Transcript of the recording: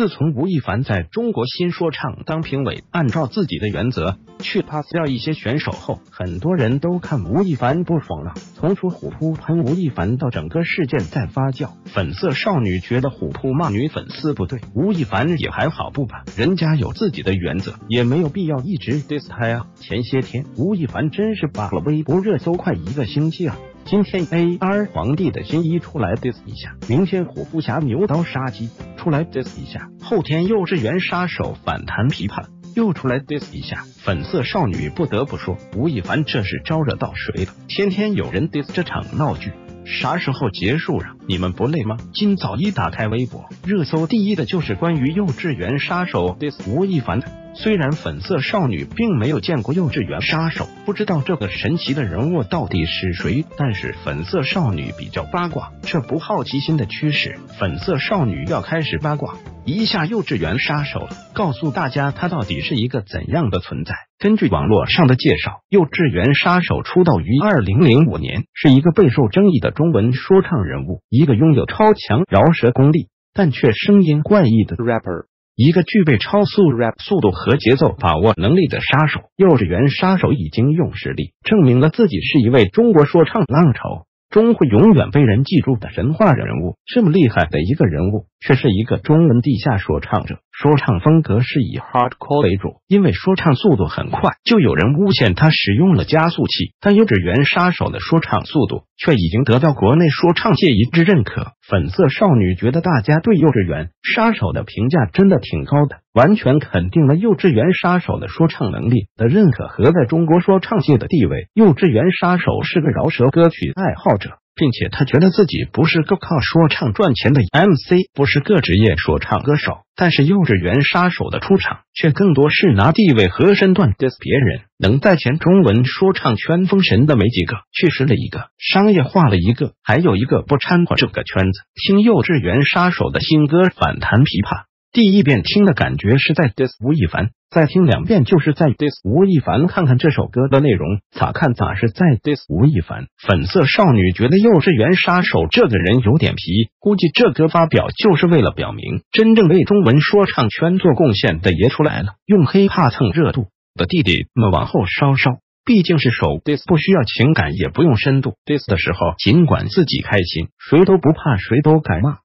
自从吴亦凡在中国新说唱当评委，按照自己的原则去 pass 掉一些选手后，很多人都看吴亦凡不爽了。从出虎扑喷吴亦凡到整个事件在发酵，粉色少女觉得虎扑骂女粉丝不对，吴亦凡也还好不吧，人家有自己的原则，也没有必要一直 diss 他呀。前些天吴亦凡真是霸了微博热搜快一个星期啊。今天 A R 皇帝的新衣出来 diss 一下，明天虎扑侠牛刀杀鸡出来 diss 一下，后天幼稚园杀手反弹琵琶又出来 diss 一下。粉色少女不得不说，吴亦凡这是招惹到谁了？天天有人 diss 这场闹剧，啥时候结束啊？你们不累吗？今早一打开微博，热搜第一的就是关于幼稚园杀手 diss 吴亦凡的。虽然粉色少女并没有见过幼稚园杀手，不知道这个神奇的人物到底是谁，但是粉色少女比较八卦，这不好奇心的驱使，粉色少女要开始八卦一下幼稚园杀手了，告诉大家他到底是一个怎样的存在。根据网络上的介绍，幼稚园杀手出道于二零零五年，是一个备受争议的中文说唱人物，一个拥有超强饶舌功力，但却声音怪异的 rapper。一个具备超速 rap 速度和节奏把握能力的杀手，幼稚园杀手已经用实力证明了自己是一位中国说唱浪潮中会永远被人记住的神话人物。这么厉害的一个人物，却是一个中文地下说唱者。说唱风格是以 hardcore 为主，因为说唱速度很快，就有人诬陷他使用了加速器。但幼稚园杀手的说唱速度却已经得到国内说唱界一致认可。粉色少女觉得大家对幼稚园杀手的评价真的挺高的，完全肯定了幼稚园杀手的说唱能力的认可和在中国说唱界的地位。幼稚园杀手是个饶舌歌曲爱好者。并且他觉得自己不是个靠说唱赚钱的 MC，不是个职业说唱歌手。但是幼稚园杀手的出场却更多是拿地位和身段 diss 别人。能在前中文说唱圈封神的没几个，去世了一个，商业化了一个，还有一个不掺和这个圈子。听幼稚园杀手的新歌《反弹琵琶》。第一遍听的感觉是在 diss 吴亦凡，再听两遍就是在 diss 吴亦凡。看看这首歌的内容，咋看咋是在 diss 吴亦凡。粉色少女觉得幼稚园杀手这个人有点皮，估计这歌发表就是为了表明，真正为中文说唱圈做贡献的也出来了，用黑怕蹭热度的弟弟们往后稍稍。毕竟是首 diss，不需要情感，也不用深度。diss 的时候，尽管自己开心，谁都不怕，谁都敢骂。